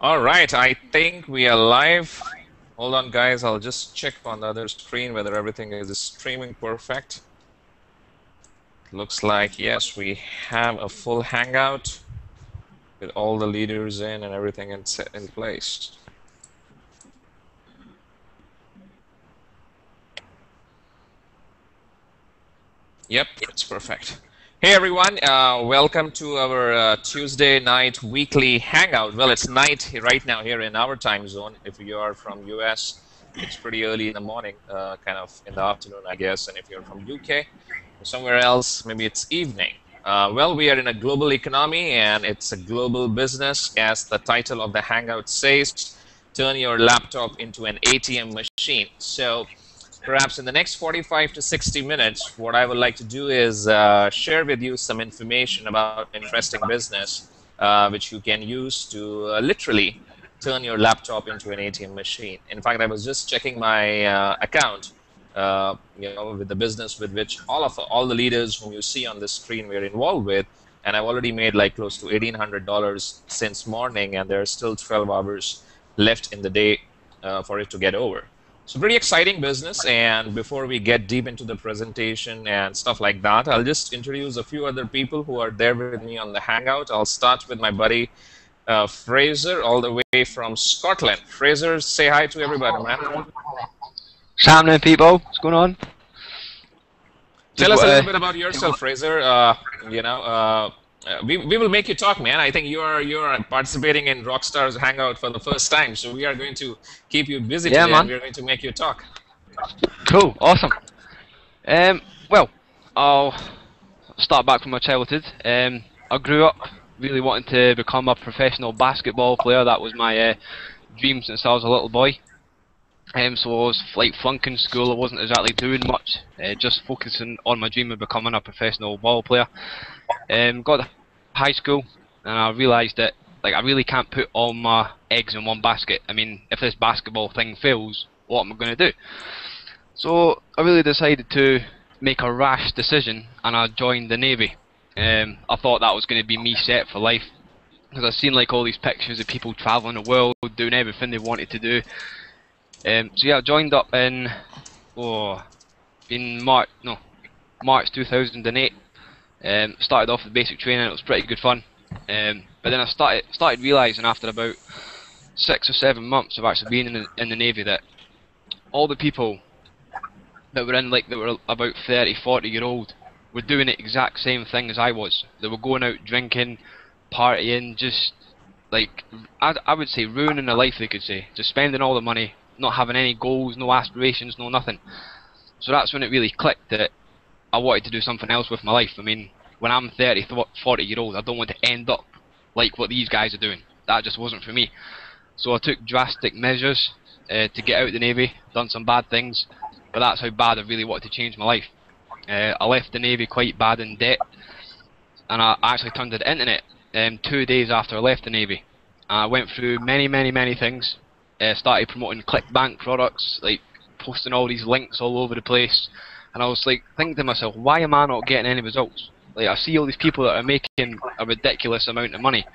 All right, I think we are live. Hold on, guys. I'll just check on the other screen whether everything is streaming perfect. Looks like, yes, we have a full hangout with all the leaders in and everything in, in place. Yep, it's perfect. Hey everyone, uh, welcome to our uh, Tuesday night weekly hangout. Well, it's night right now here in our time zone. If you are from US, it's pretty early in the morning, uh, kind of in the afternoon, I guess. And if you're from UK or somewhere else, maybe it's evening. Uh, well, we are in a global economy and it's a global business, as the title of the hangout says. Turn your laptop into an ATM machine. So perhaps in the next 45 to 60 minutes, what I would like to do is uh, share with you some information about interesting business, uh, which you can use to uh, literally turn your laptop into an ATM machine. In fact, I was just checking my uh, account, uh, you know, with the business with which all of all the leaders whom you see on the screen we're involved with, and I've already made like close to $1,800 since morning, and there are still 12 hours left in the day uh, for it to get over. So pretty exciting business. And before we get deep into the presentation and stuff like that, I'll just introduce a few other people who are there with me on the Hangout. I'll start with my buddy uh, Fraser, all the way from Scotland. Fraser, say hi to everybody, man. What's people? What's going on? Tell us a little bit about yourself, Fraser. Uh, you know, uh, uh, we, we will make you talk, man. I think you are you are participating in Rockstar's Hangout for the first time, so we are going to keep you busy yeah, today, man. and we're going to make you talk. Cool, awesome. Um, well, I'll start back from my childhood. Um, I grew up really wanting to become a professional basketball player. That was my uh, dream since I was a little boy. Um, so I was like flunking school. I wasn't exactly doing much, uh, just focusing on my dream of becoming a professional ball player. Um, got to high school, and I realised that like I really can't put all my eggs in one basket. I mean, if this basketball thing fails, what am I going to do? So I really decided to make a rash decision, and I joined the navy. Um, I thought that was going to be me set for life, because I've seen like all these pictures of people traveling the world, doing everything they wanted to do. Um, so yeah, I joined up in oh, in March no March 2008. Um, started off with basic training. It was pretty good fun. Um, but then I started started realizing after about six or seven months of actually being in the, in the navy that all the people that were in like that were about 30, 40 year old were doing the exact same thing as I was. They were going out drinking, partying, just like I, I would say ruining their life. They could say just spending all the money, not having any goals, no aspirations, no nothing. So that's when it really clicked that I wanted to do something else with my life. I mean, when I'm 30, 40 year old, I don't want to end up like what these guys are doing. That just wasn't for me. So I took drastic measures uh, to get out of the Navy, done some bad things, but that's how bad I really wanted to change my life. Uh, I left the Navy quite bad in debt, and I actually turned to the internet um, two days after I left the Navy. I went through many, many, many things uh, started promoting ClickBank products, like posting all these links all over the place, and I was like thinking to myself, why am I not getting any results? Like I see all these people that are making a ridiculous amount of money,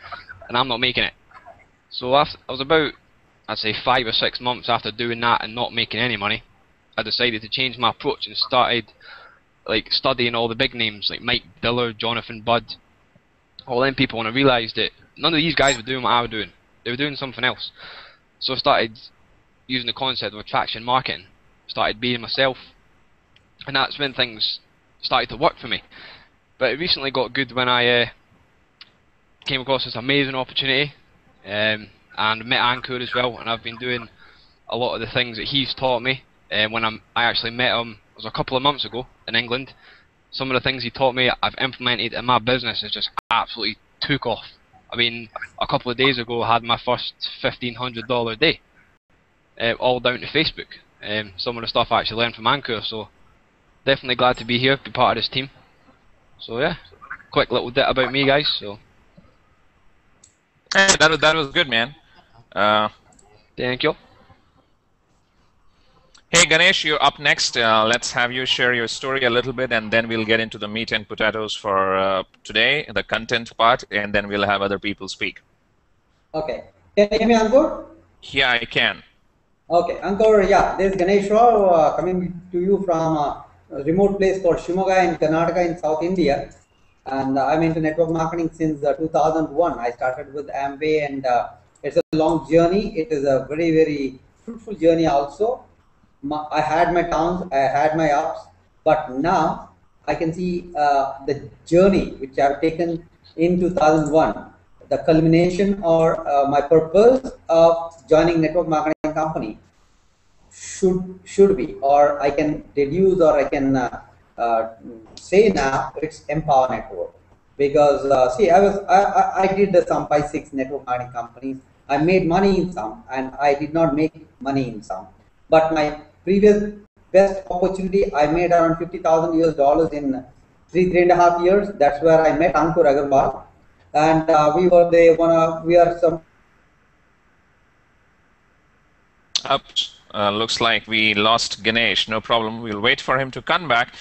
and I'm not making it. So after, I was about, I'd say five or six months after doing that and not making any money, I decided to change my approach and started like studying all the big names like Mike Dillard, Jonathan Budd, all them people, and I realised that none of these guys were doing what I was doing. They were doing something else. So I started using the concept of attraction marketing, started being myself, and that's when things started to work for me. But it recently got good when I uh, came across this amazing opportunity um, and met Ankur as well, and I've been doing a lot of the things that he's taught me. And uh, when I'm, I actually met him, it was a couple of months ago in England. Some of the things he taught me, I've implemented in my business. has just absolutely took off. I mean, a couple of days ago, I had my first $1,500 day, uh, all down to Facebook. Um, some of the stuff I actually learned from Ankur, so definitely glad to be here, be part of this team. So yeah, quick little bit about me, guys. So hey, that was that was good, man. Uh, Thank you. Hey Ganesh, you're up next. Uh, let's have you share your story a little bit, and then we'll get into the meat and potatoes for uh, today, the content part, and then we'll have other people speak. Okay. Can you hear me, Ankur? Yeah, I can. Okay, Ankur, yeah, this is Ganesh Rao uh, coming to you from uh, a remote place called Shimoga in Karnataka in South India. And I'm into network marketing since uh, 2001. I started with Amway and uh, it's a long journey. It is a very, very fruitful journey also. My, I had my downs, I had my ups, but now I can see uh, the journey which I've taken in 2001 the culmination or uh, my purpose of joining network marketing company should should be or I can deduce or I can uh, uh, say now it's empower network. Because uh, see I was I, I, did some five six network marketing companies. I made money in some and I did not make money in some. But my previous best opportunity I made around 50,000 US dollars in three three and a half years. That's where I met Ankur Agarwal. And uh, we were they wanna we are some Oops. Uh, looks like we lost Ganesh. No problem. We'll wait for him to come back.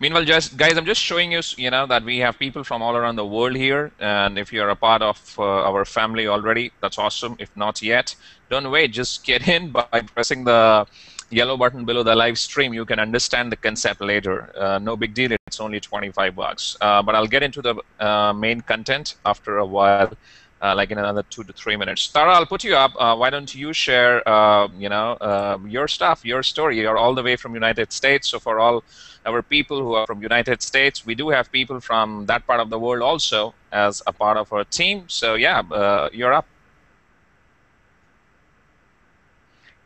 Meanwhile, just guys, I'm just showing you, you know, that we have people from all around the world here, and if you're a part of uh, our family already, that's awesome. If not yet, don't wait. Just get in by pressing the yellow button below the live stream. You can understand the concept later. Uh, no big deal. It's only 25 bucks. Uh, but I'll get into the uh, main content after a while uh, like in another two to three minutes. Tara, I'll put you up. Uh, why don't you share, uh, you know, uh, your stuff, your story? You're all the way from United States. So for all our people who are from United States, we do have people from that part of the world also as a part of our team. So yeah, uh, you're up.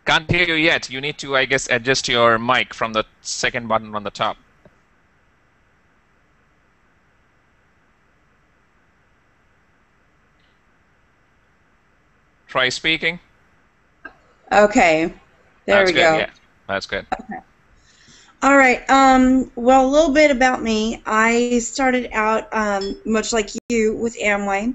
Can't hear you yet. You need to, I guess, adjust your mic from the second button on the top. Try speaking. Okay, there That's we good. go. Yeah, that's good. Okay. All right. Um, well, a little bit about me. I started out um, much like you with Amway.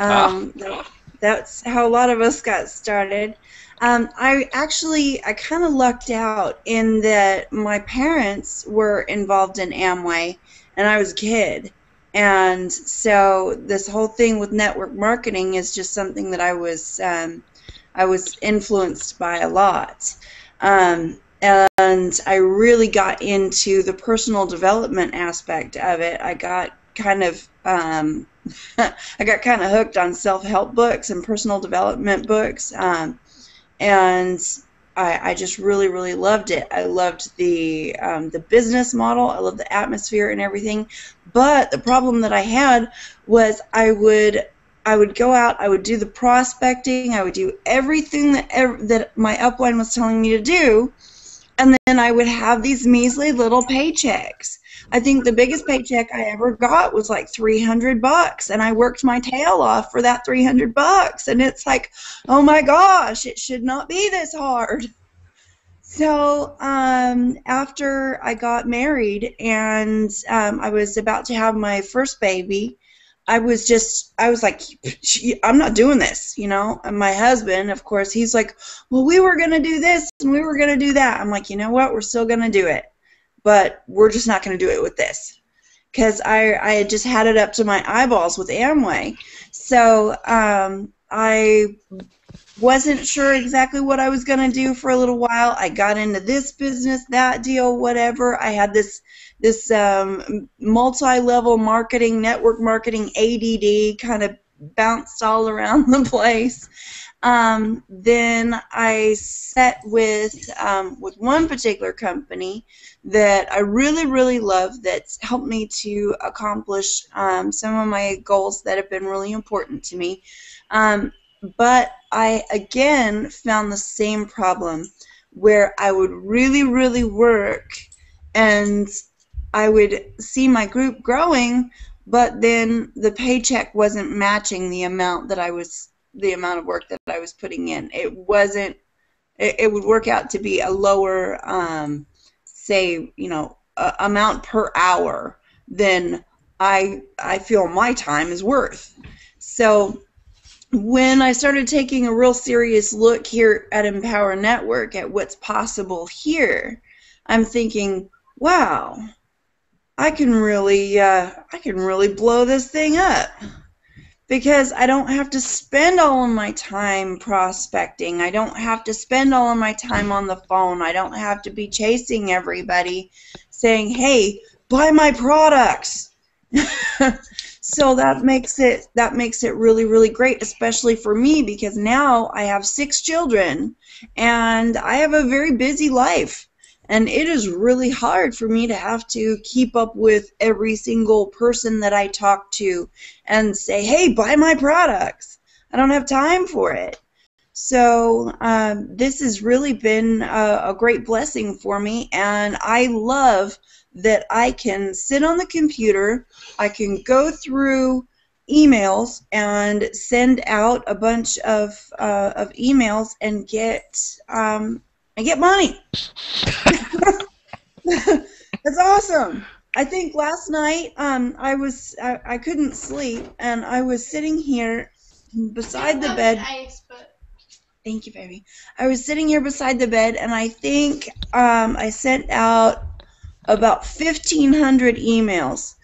Um, that- That's how a lot of us got started. Um, I actually I kind of lucked out in that my parents were involved in Amway, and I was a kid, and so this whole thing with network marketing is just something that I was um, I was influenced by a lot. Um, and I really got into the personal development aspect of it. I got kind of um, I got kind of hooked on self-help books and personal development books, um, and I, I just really really loved it. I loved the um, the business model. I loved the atmosphere and everything. But the problem that I had was I would I would go out, I would do the prospecting, I would do everything that ev- that my upline was telling me to do, and then I would have these measly little paychecks. I think the biggest paycheck I ever got was like 300 bucks and I worked my tail off for that 300 bucks and it's like, "Oh my gosh, it should not be this hard." So, um, after I got married and um, I was about to have my first baby, I was just, I was like, I'm not doing this, you know. And my husband, of course, he's like, well, we were gonna do this and we were gonna do that. I'm like, you know what? We're still gonna do it, but we're just not gonna do it with this, because I I had just had it up to my eyeballs with Amway, so um, I wasn't sure exactly what I was gonna do for a little while. I got into this business, that deal, whatever. I had this this um, multi-level marketing, network marketing, ADD, kind of bounced all around the place. Um, then I set with um, with one particular company that I really, really love. That's helped me to accomplish um, some of my goals that have been really important to me. Um, but I again found the same problem where I would really, really work and I would see my group growing, but then the paycheck wasn't matching the amount that I was the amount of work that I was putting in. It wasn't. It, it would work out to be a lower, um, say, you know, amount per hour than I I feel my time is worth. So when I started taking a real serious look here at Empower Network at what's possible here, I'm thinking, wow, I can really uh, I can really blow this thing up because I don't have to spend all of my time prospecting. I don't have to spend all of my time on the phone. I don't have to be chasing everybody saying, "Hey, buy my products." so that makes it that makes it really really great especially for me because now I have 6 children and I have a very busy life and it is really hard for me to have to keep up with every single person that I talk to and say, hey, buy my products. I don't have time for it. So um, this has really been a, a great blessing for me, and I love that I can sit on the computer, I can go through emails and send out a bunch of uh, of emails and get um, and get money. That's awesome. I think last night um, I was I, I couldn't sleep and I was sitting here beside the bed. Ice, but Thank you, baby. I was sitting here beside the bed and I think um, I sent out about 1,500 emails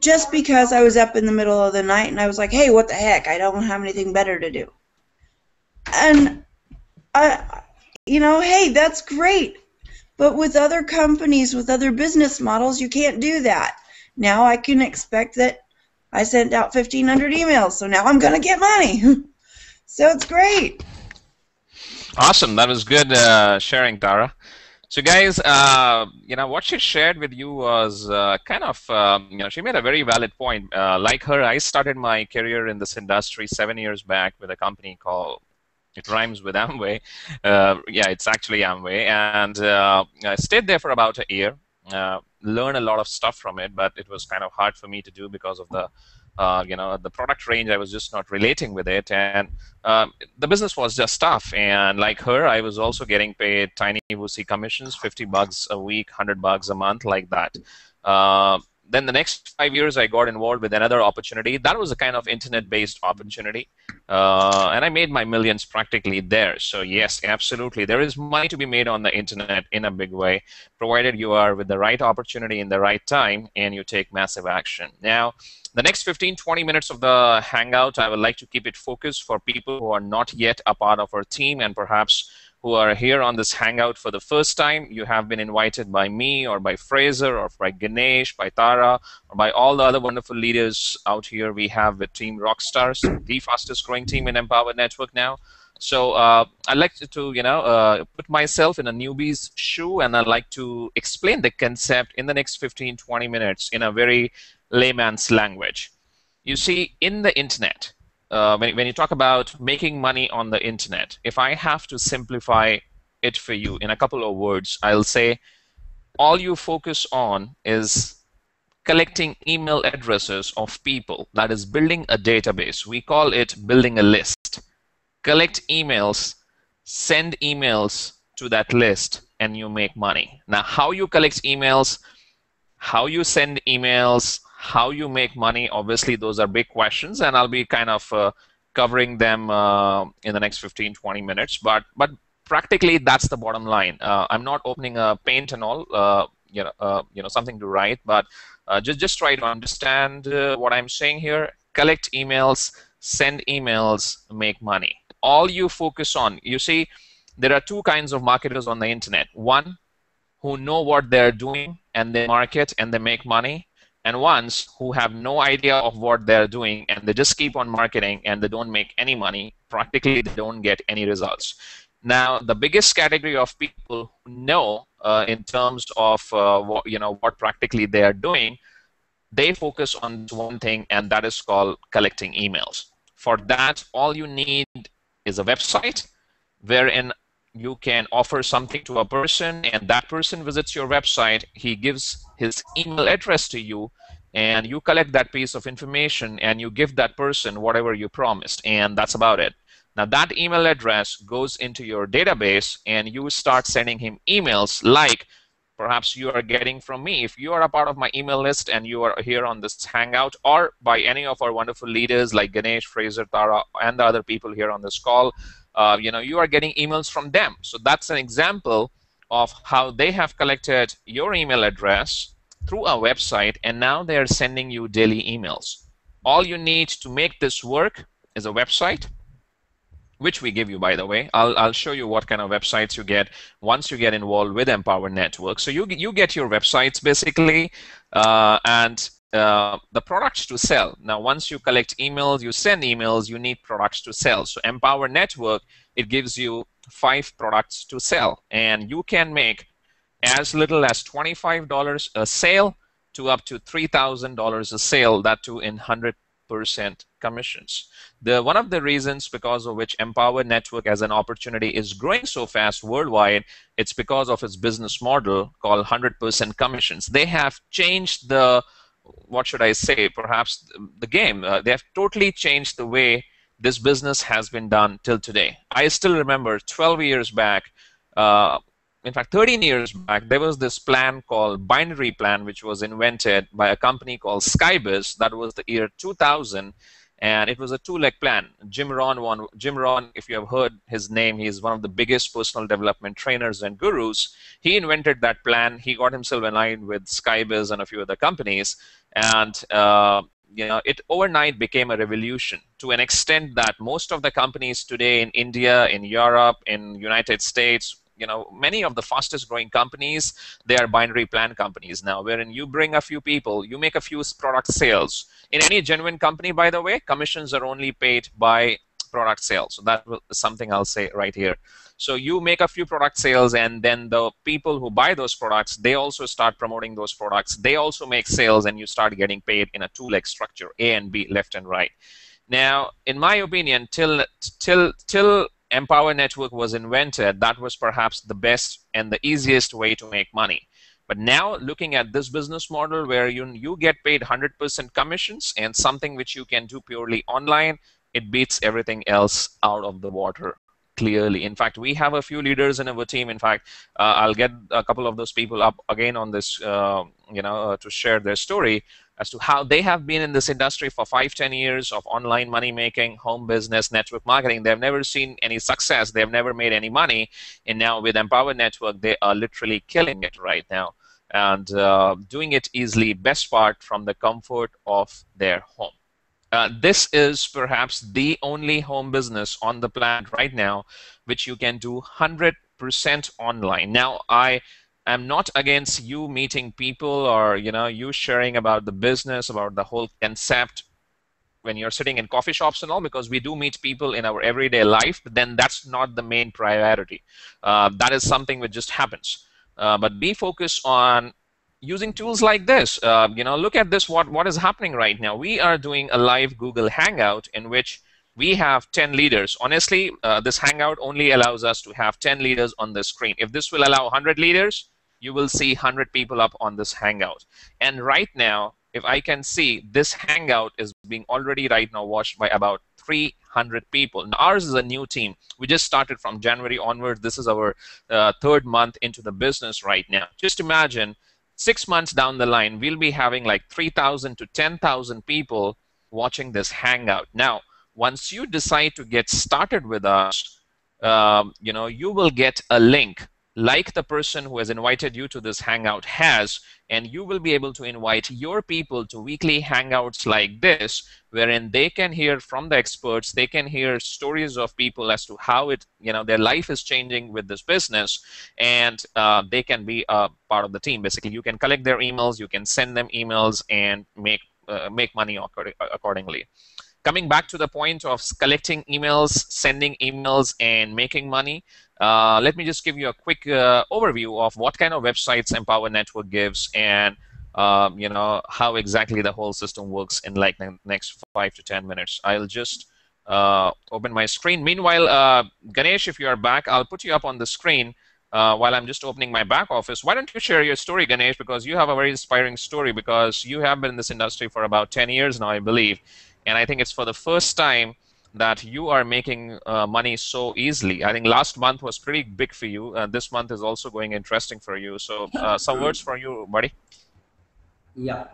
just because I was up in the middle of the night and I was like, hey, what the heck? I don't have anything better to do. And I, you know, hey, that's great. But with other companies, with other business models, you can't do that. Now I can expect that I sent out 1,500 emails, so now I'm going to get money. so it's great. Awesome. That was good uh, sharing, Tara. So, guys, uh, you know what she shared with you was uh, kind of, um, you know, she made a very valid point. Uh, like her, I started my career in this industry seven years back with a company called. It rhymes with Amway. Uh, yeah, it's actually Amway, and uh, I stayed there for about a year. Uh, learned a lot of stuff from it, but it was kind of hard for me to do because of the uh, you know the product range. I was just not relating with it. And um, the business was just tough. And like her i was also getting paid tiny wussy commissions 50 bucks a week 100 bucks a month like that. Uh, then the next five years i got involved with another opportunity. That was a kind of internet based opportunity uh, and i made my millions practically there. So yes absolutely. There is money to be made on the internet in a big way provided you are with the right opportunity in the right time and you take massive action. Now the next 15 20 minutes of the hangout i would like to keep it focused for people who are not yet a part of our team and perhaps who are here on this hangout for the first time. You have been invited by me or by fraser or by ganesh by tara or by all the other wonderful leaders out here. We have with team rockstars the fastest growing team in empower network now. So uh, I like to, you know uh, put myself in a newbie's shoe, and I like to explain the concept in the next 15, 20 minutes in a very layman's language. You see, in the internet, uh, when, when you talk about making money on the internet, if I have to simplify it for you in a couple of words, I'll say all you focus on is collecting email addresses of people. That is building a database. We call it building a list. Collect emails, send emails to that list, and you make money. Now, how you collect emails, how you send emails, how you make money, obviously those are big questions, and I'll be kind of uh, covering them uh, in the next 15, 20 minutes. But but practically that's the bottom line. Uh, I'm not opening a paint and all, uh, you know, uh, you know, something to write, but uh, just just try to understand what I'm saying here. Collect emails, send emails, make money. All you focus on, you see, there are two kinds of marketers on the internet. One who know what they're doing and they market and they make money and ones who have no idea of what they're doing and they just keep on marketing and they don't make any money. Practically they don't get any results. Now the biggest category of people who know uh, in terms of uh, what, you know what practically they are doing they focus on one thing and that is called collecting emails. For that all you need is a website wherein you can offer something to a person and that person visits your website he gives his email address to you and you collect that piece of information and you give that person whatever you promised and that's about it. Now that email address goes into your database and you start sending him emails like perhaps you are getting from me. If you are a part of my email list and you are here on this hangout or by any of our wonderful leaders like ganesh fraser tara and the other people here on this call uh, you know you are getting emails from them. So that's an example of how they have collected your email address through our website and now they are sending you daily emails. All you need to make this work is a website which we give you by the way. I'll, I'll show you what kind of websites you get once you get involved with empower network. So you you get your websites basically uh, and uh, the products to sell now once you collect emails you send emails you need products to sell so empower network it gives you five products to sell and you can make as little as $25 a sale to up to $3,000 a sale, that too in 100% commissions. The one of the reasons because of which Empower Network as an opportunity is growing so fast worldwide, it's because of its business model called 100% commissions. They have changed the what should I say, perhaps the game. Uh, they have totally changed the way this business has been done till today. I still remember 12 years back, uh, in fact 13 years back there was this plan called binary plan which was invented by a company called Skybiz that was the year 2000 and it was a two-leg plan. Jim Rohn one Jim Rohn if you have heard his name he's one of the biggest personal development trainers and gurus. He invented that plan. He got himself aligned with Skybiz and a few other companies and uh, you know, it overnight became a revolution to an extent that most of the companies today in India, in Europe, in United States, you know many of the fastest growing companies they are binary plan companies now wherein you bring a few people you make a few product sales. In any genuine company by the way commissions are only paid by product sales. So that is something i'll say right here. So you make a few product sales and then the people who buy those products they also start promoting those products. They also make sales and you start getting paid in a two leg structure a and b left and right. Now in my opinion till till till Empower Network was invented, that was perhaps the best and the easiest way to make money. But now looking at this business model where you, you get paid 100% commissions and something which you can do purely online, it beats everything else out of the water clearly. In fact, we have a few leaders in our team. In fact, uh, I'll get a couple of those people up again on this, uh, you know, uh, to share their story as to how they have been in this industry for five, ten years of online money making, home business, network marketing. They've never seen any success. They've never made any money. And now with Empower Network, they are literally killing it right now and uh, doing it easily, best part from the comfort of their home. Uh, this is perhaps the only home business on the planet right now which you can do 100% online. Now, I I'm not against you meeting people or you know you sharing about the business, about the whole concept when you're sitting in coffee shops and all, because we do meet people in our everyday life. But then that's not the main priority. Uh, that is something which just happens. Uh, but be focused on using tools like this. Uh, you know, look at this. What what is happening right now? We are doing a live Google Hangout in which we have 10 leaders. Honestly, uh, this Hangout only allows us to have 10 leaders on the screen. If this will allow 100 leaders, you will see 100 people up on this Hangout. And right now, if I can see, this Hangout is being already right now watched by about 300 people. Now, ours is a new team. We just started from January onward. This is our uh, third month into the business right now. Just imagine six months down the line, we'll be having like 3,000 to 10,000 people watching this Hangout. Now, once you decide to get started with us, um, you know, you will get a link like the person who has invited you to this hangout has and you will be able to invite your people to weekly hangouts like this wherein they can hear from the experts they can hear stories of people as to how it you know their life is changing with this business and uh, they can be a part of the team. Basically you can collect their emails you can send them emails and make uh, make money accordingly. Coming back to the point of collecting emails, sending emails, and making money, uh, let me just give you a quick uh, overview of what kind of websites Empower Network gives and um, you know how exactly the whole system works in like the next five to ten minutes. I'll just uh, open my screen. Meanwhile, uh, Ganesh, if you are back, I'll put you up on the screen. Uh, while I'm just opening my back office, why don't you share your story, Ganesh? Because you have a very inspiring story. Because you have been in this industry for about 10 years now, I believe, and I think it's for the first time that you are making uh, money so easily. I think last month was pretty big for you. Uh, this month is also going interesting for you. So uh, some words for you, buddy. Yeah.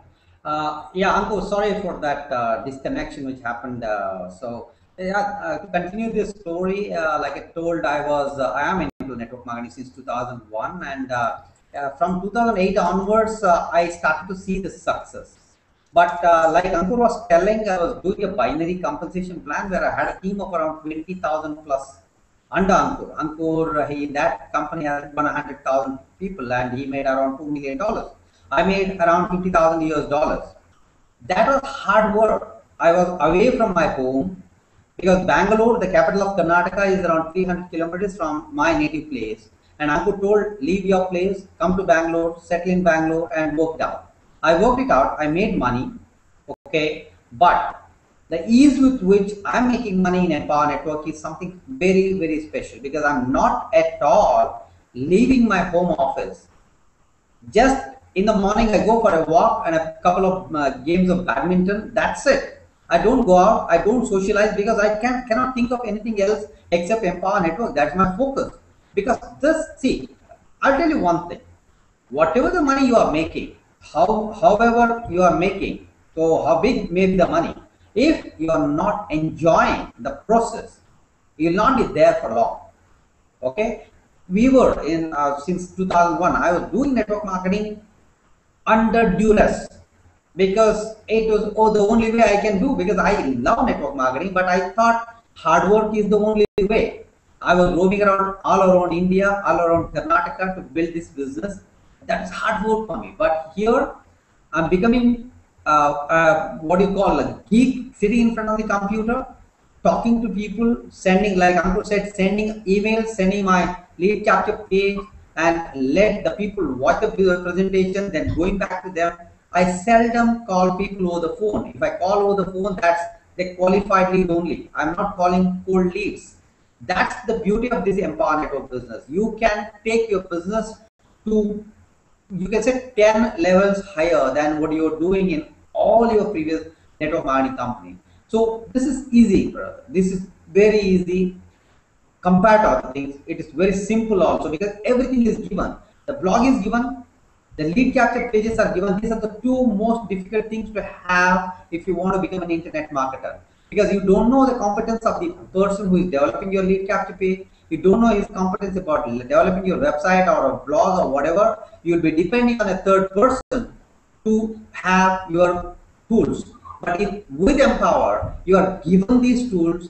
Uh, yeah, Anku, sorry for that uh, disconnection which happened. Uh, so yeah, to continue this story, like I told, I was I am into network marketing since 2001, and from 2008 onwards, I started to see the success But uh, like Ankur was telling, I was doing a binary compensation plan where I had a team of around 20,000 plus under Ankur. Ankur, he, that company had 100,000 people and he made around $2 million. I made around 50,000 US dollars. That was hard work. I was away from my home because Bangalore, the capital of Karnataka, is around 300 kilometers from my native place. And Ankur told, leave your place, come to Bangalore, settle in Bangalore and work out. I worked it out, I made money, okay, but the ease with which I'm making money in Empower Network is something very, very special because I'm not at all leaving my home office. Just in the morning, I go for a walk and a couple of uh, games of badminton. That's it. I don't go out. I don't socialize because I can cannot think of anything else except Empower Network. That's my focus. Because this, see, I'll tell you one thing. Whatever the money you are making, how however you are making, so how big may be the money, if you are not enjoying the process, you will not be there for long. Okay, we were in uh, since 2001. I was doing network marketing under duress because it was oh the only way I can do because I love network marketing, but I thought hard work is the only way. I was roaming around all around India, all around Karnataka to build this business. That's hard work for me. But here, I'm becoming uh, uh, what you call a geek, sitting in front of the computer, talking to people, sending like Ankur said, sending emails, sending my lead capture page, and let the people watch the presentation, then going back to them. I seldom call people over the phone. If I call over the phone, that's the qualified lead only. I'm not calling cold leads. That's the beauty of this Empower Network business. You can take your business to, you can say 10 levels higher than what you're doing in all your previous network marketing company. So this is easy, brother. This is very easy compared to other things. It is very simple also because everything is given. The blog is given, the lead capture pages are given. These are the two most difficult things to have if you want to become an internet marketer. Because you don't know the competence of the person who is developing your lead capture page. You don't know his competence about developing your website or a blog or whatever. You'll be depending on a third person to have your tools. But if with Empower, you are given these tools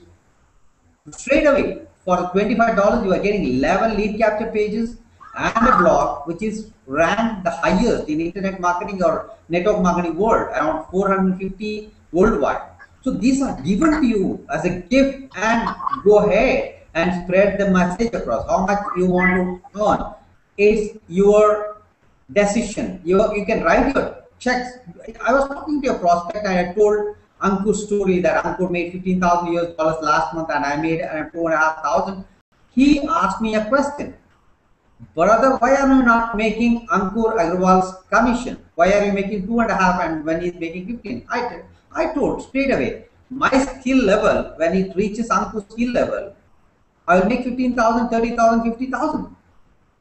straight away. For $25, you are getting 11 lead capture pages and a blog which is ranked the highest in internet marketing or network marketing world, around 450 worldwide. So these are given to you as a gift and go ahead and spread the message across. How much you want to earn is your decision. You, you can write your checks. I was talking to a prospect and I told Ankur's story that Ankur made 15,000 US dollars last month and I made uh, two and a half thousand. He asked me a question. Brother, why are you not making Ankur Agarwal's commission? Why are you making two and a half and when he's making 15? I, I told straight away, my skill level, when it reaches Ankur's skill level, I will make 15,000, 30,000, 50,000.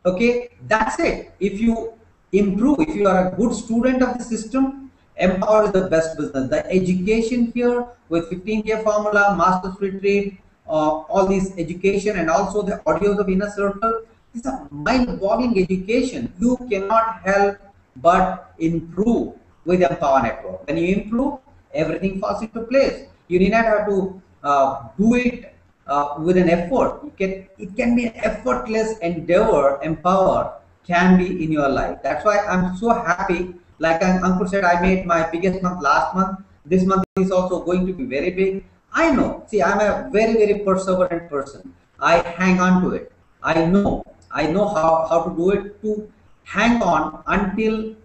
Okay, that's it. If you improve. If you are a good student of the system, Empower is the best business. The education here with 15K formula, master's retreat, uh, all this education and also the audios of inner circle, is a mind-boggling education. You cannot help but improve with Empower Network. When you improve, everything falls into place. You need not have to uh, do it uh, with an effort. It can, it can be an effortless endeavor, Empower, can be in your life. That's why I'm so happy. Like Ankur said, I made my biggest month last month. This month is also going to be very big. I know. See, I'm a very, very perseverant person. I hang on to it. I know. I know how, how to do it to hang on until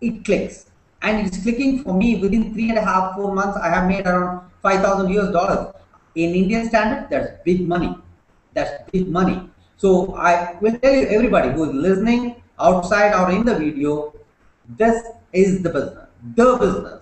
it clicks. And it's clicking for me within three and a half, four months. I have made around 5,000 US dollars. In Indian standard, that's big money. That's big money. So I will tell you everybody who is listening outside or in the video, this is the business, the business.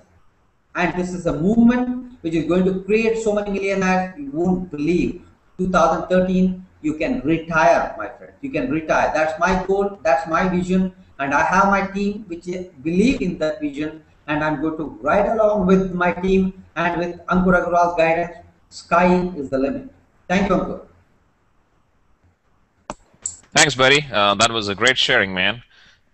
And this is a movement which is going to create so many millionaires, you won't believe. 2013, you can retire, my friend. You can retire. That's my goal, that's my vision. And I have my team which believe in that vision. And I'm going to ride along with my team and with Ankur Agarwal's guidance. Sky is the limit. Thank you, Ankur. Thanks, buddy. Uh, that was a great sharing, man.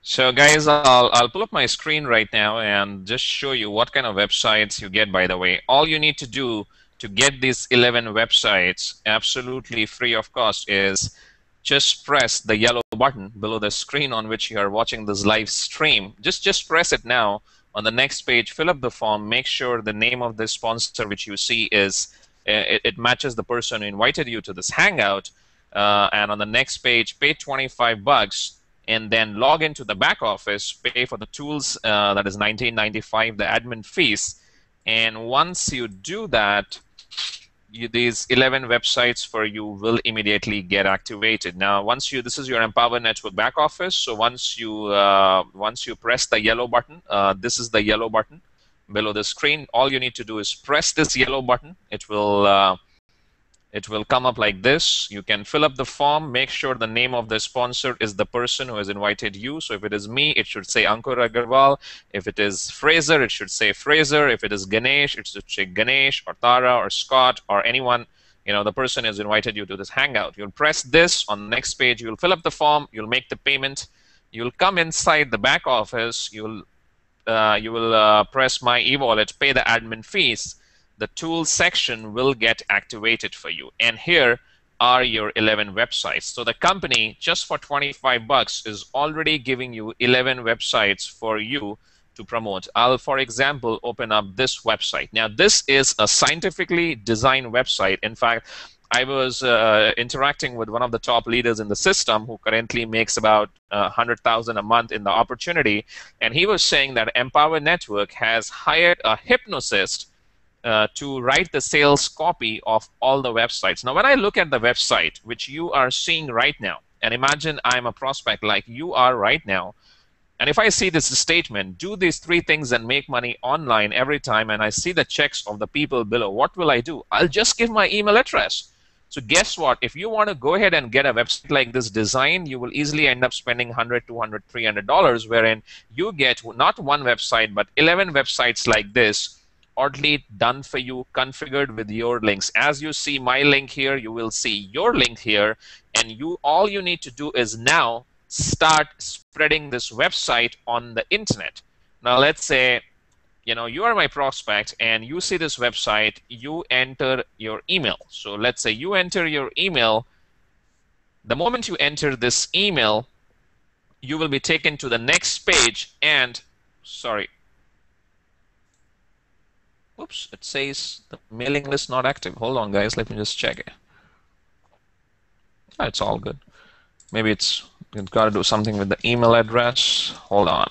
So guys, I'll, I'll pull up my screen right now and just show you what kind of websites you get, by the way. All you need to do to get these 11 websites absolutely free of cost is just press the yellow button below the screen on which you are watching this live stream. Just, just press it now. On the next page, fill up the form. Make sure the name of the sponsor which you see is it, it matches the person who invited you to this hangout. Uh, and on the next page, pay 25 bucks and then log into the back office, pay for the tools, uh, that is 19.95, the admin fees. And once you do that, you, these 11 websites for you will immediately get activated. Now, once you, this is your Empower Network back office. So once you, uh, once you press the yellow button, uh, this is the yellow button below the screen. All you need to do is press this yellow button. It will uh, it will come up like this. You can fill up the form, make sure the name of the sponsor is the person who has invited you. So if it is me, it should say Ankur Agarwal. If it is Fraser, it should say Fraser. If it is Ganesh, it should say Ganesh or Tara or Scott or anyone. You know, the person has invited you to this hangout. You'll press this on the next page. You'll fill up the form. You'll make the payment. You'll come inside the back office. You'll uh, you will uh, press my e-wallet, pay the admin fees the tools section will get activated for you. And here are your 11 websites. So the company, just for 25 bucks, is already giving you 11 websites for you to promote. I'll, for example, open up this website. Now, this is a scientifically designed website. In fact, I was uh, interacting with one of the top leaders in the system who currently makes about uh, 100,000 a month in the opportunity. And he was saying that Empower Network has hired a hypnosist uh, to write the sales copy of all the websites. Now, when I look at the website, which you are seeing right now, and imagine I'm a prospect like you are right now, and if I see this statement, do these three things and make money online every time, and I see the checks of the people below, what will I do? I'll just give my email address. So guess what? If you want to go ahead and get a website like this design, you will easily end up spending 100, 200, 300 dollars, wherein you get not one website but 11 websites like this oddly done for you, configured with your links. As you see my link here, you will see your link here, and you all you need to do is now start spreading this website on the internet. Now let's say you know you are my prospect and you see this website, you enter your email. So let's say you enter your email. The moment you enter this email, you will be taken to the next page and sorry Oops, it says the mailing list not active. Hold on, guys. Let me just check it. Oh, it's all good. Maybe it's, it's got to do something with the email address. Hold on.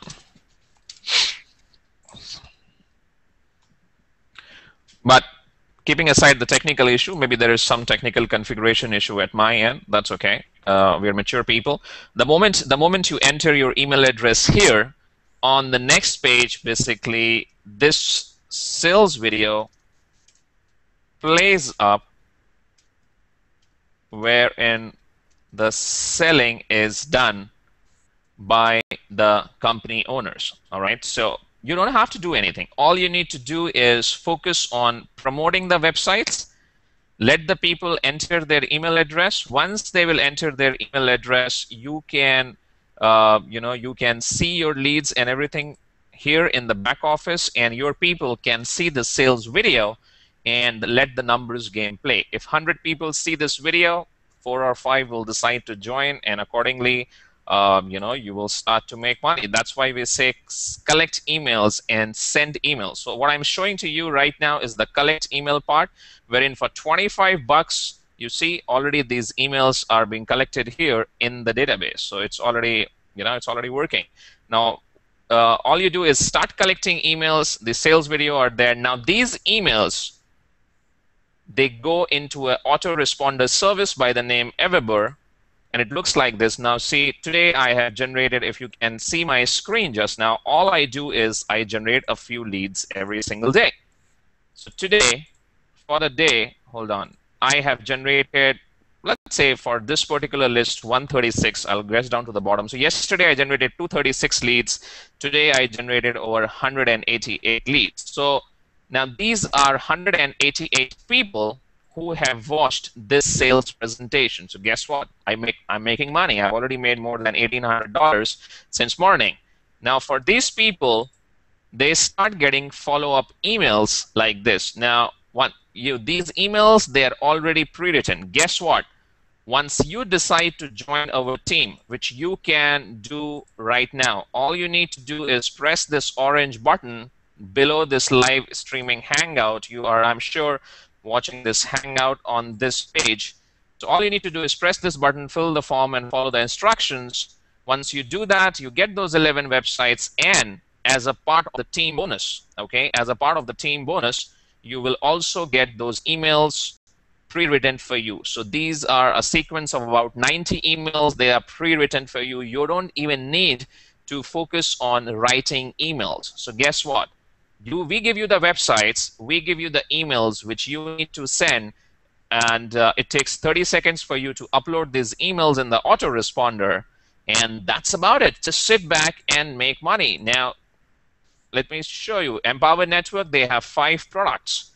But keeping aside the technical issue, maybe there is some technical configuration issue at my end. That's okay. Uh, we're mature people. The moment the moment you enter your email address here, on the next page, basically this sales video plays up wherein the selling is done by the company owners all right so you don't have to do anything. All you need to do is focus on promoting the websites. Let the people enter their email address. Once they will enter their email address you can uh, you know you can see your leads and everything here in the back office and your people can see the sales video and let the numbers game play. If 100 people see this video, four or five will decide to join and accordingly um, you know you will start to make money. That's why we say collect emails and send emails. So what i'm showing to you right now is the collect email part wherein for 25 bucks you see already these emails are being collected here in the database. So it's already you know it's already working. Now uh, all you do is start collecting emails. The sales video are there. Now these emails, they go into an autoresponder service by the name AWeber, and it looks like this. Now see, today I have generated, if you can see my screen just now, all I do is I generate a few leads every single day. So today, for the day, hold on, I have generated let's say for this particular list 136 i'll guess down to the bottom. So yesterday i generated 236 leads. Today i generated over 188 leads. So now these are 188 people who have watched this sales presentation. So guess what? I make I'm making money. I've already made more than $1,800 since morning. Now for these people, they start getting follow-up emails like this. Now, one you these emails they are already pre-written. Guess what? Once you decide to join our team, which you can do right now, all you need to do is press this orange button below this live streaming hangout. You are, I'm sure, watching this hangout on this page. So all you need to do is press this button, fill the form, and follow the instructions. Once you do that, you get those 11 websites, and as a part of the team bonus, okay, as a part of the team bonus, you will also get those emails pre-written for you. So these are a sequence of about 90 emails. They are pre-written for you. You don't even need to focus on writing emails. So guess what? We give you the websites, we give you the emails which you need to send, and uh, it takes 30 seconds for you to upload these emails in the autoresponder, and that's about it. Just sit back and make money. Now, let me show you. Empower Network, they have five products.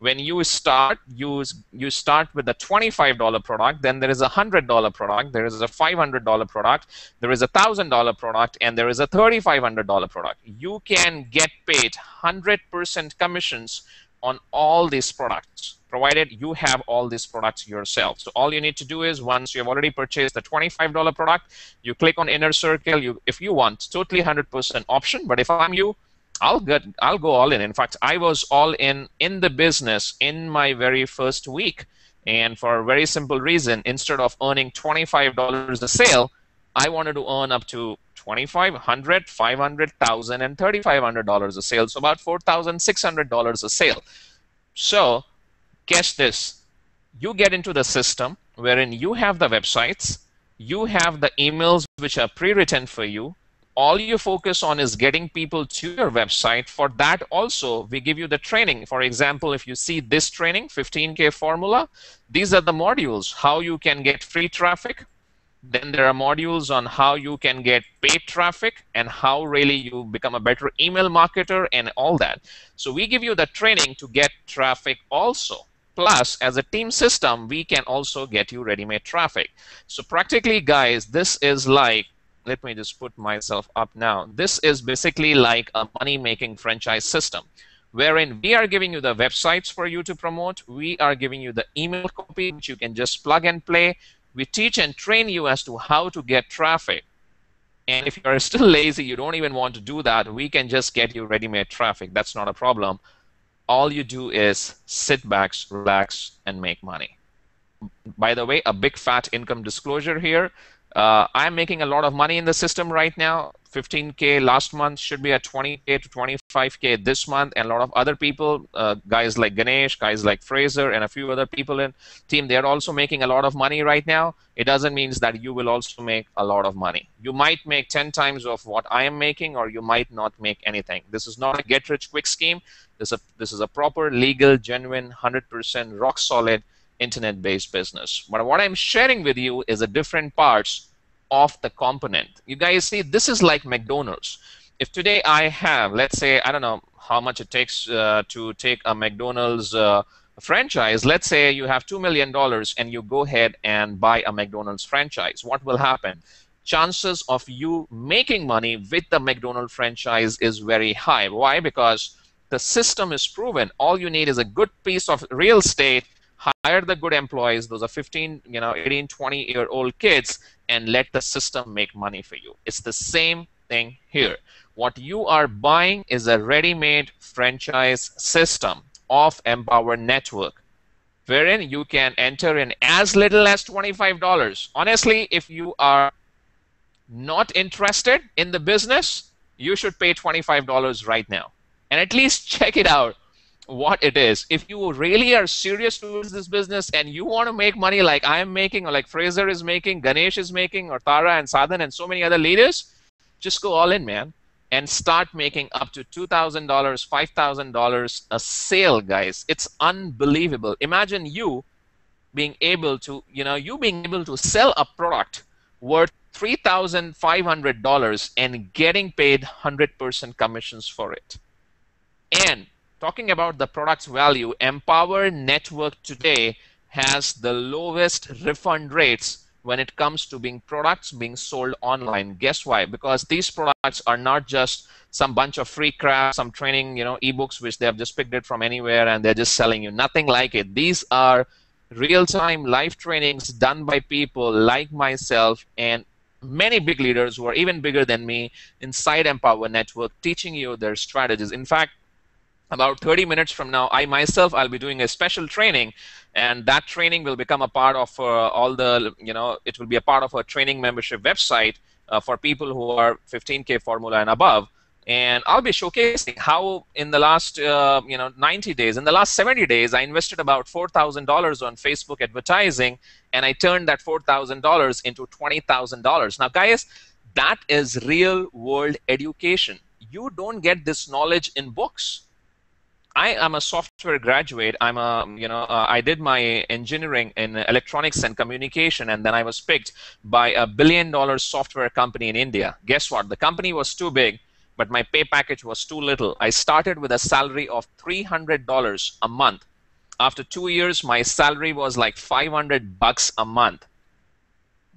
When you start, you, you start with a $25 product, then there is a $100 product, there is a $500 product, there is a $1,000 product, and there is a $3,500 product. You can get paid 100% commissions on all these products provided you have all these products yourself. So all you need to do is once you've already purchased the $25 product, you click on inner circle. You, if you want, totally 100% option. But if I'm you, I'll get I'll go all in. In fact, I was all in in the business in my very first week, and for a very simple reason. Instead of earning twenty five dollars a sale, I wanted to earn up to twenty five hundred, five hundred thousand, and thirty five hundred dollars a sale. So about four thousand six hundred dollars a sale. So, guess this: you get into the system wherein you have the websites, you have the emails which are pre-written for you all you focus on is getting people to your website. For that also, we give you the training. For example, if you see this training, 15K formula, these are the modules, how you can get free traffic. Then there are modules on how you can get paid traffic and how really you become a better email marketer and all that. So we give you the training to get traffic also. Plus, as a team system, we can also get you ready-made traffic. So practically, guys, this is like let me just put myself up now. This is basically like a money-making franchise system wherein we are giving you the websites for you to promote. We are giving you the email copy, which you can just plug and play. We teach and train you as to how to get traffic. And if you're still lazy, you don't even want to do that, we can just get you ready-made traffic. That's not a problem. All you do is sit back, relax, and make money. By the way, a big fat income disclosure here. Uh, I'm making a lot of money in the system right now. 15k last month should be at 20k to 25k this month, and a lot of other people, uh, guys like Ganesh, guys like Fraser, and a few other people in team, they're also making a lot of money right now. It doesn't mean that you will also make a lot of money. You might make 10 times of what I am making, or you might not make anything. This is not a get-rich-quick scheme. This is a, this is a proper, legal, genuine, 100% rock solid internet-based business. But what I'm sharing with you is the different parts of the component. You guys see, this is like McDonald's. If today I have, let's say, I don't know how much it takes uh, to take a McDonald's uh, franchise. Let's say you have $2 million and you go ahead and buy a McDonald's franchise. What will happen? Chances of you making money with the McDonald's franchise is very high. Why? Because the system is proven. All you need is a good piece of real estate hire the good employees those are 15 you know 18 20 year old kids and let the system make money for you. It's the same thing here. What you are buying is a ready-made franchise system of empower network wherein you can enter in as little as $25 honestly if you are not interested in the business you should pay $25 right now. And at least check it out what it is. If you really are serious towards this business and you want to make money like I am making, or like Fraser is making, Ganesh is making, or Tara and Sadhan and so many other leaders, just go all in, man, and start making up to $2,000, $5,000 a sale, guys. It's unbelievable. Imagine you being able to, you know, you being able to sell a product worth $3,500 and getting paid 100% commissions for it. And talking about the product's value, Empower Network today has the lowest refund rates when it comes to being products being sold online. Guess why? Because these products are not just some bunch of free crap, some training, you know, ebooks which they have just picked it from anywhere and they're just selling you. Nothing like it. These are real-time live trainings done by people like myself and many big leaders who are even bigger than me inside Empower Network teaching you their strategies. In fact, about 30 minutes from now, I myself, I'll be doing a special training and that training will become a part of uh, all the, you know, it will be a part of a training membership website uh, for people who are 15K formula and above and I'll be showcasing how in the last uh, you know 90 days, in the last 70 days, I invested about $4,000 on Facebook advertising, and I turned that $4,000 into $20,000. Now, guys, that is real world education. You don't get this knowledge in books. I am a software graduate. I'm a, you know, uh, I did my engineering in electronics and communication, and then I was picked by a billion dollar software company in India. Guess what? The company was too big but my pay package was too little. I started with a salary of $300 a month. After two years, my salary was like 500 bucks a month.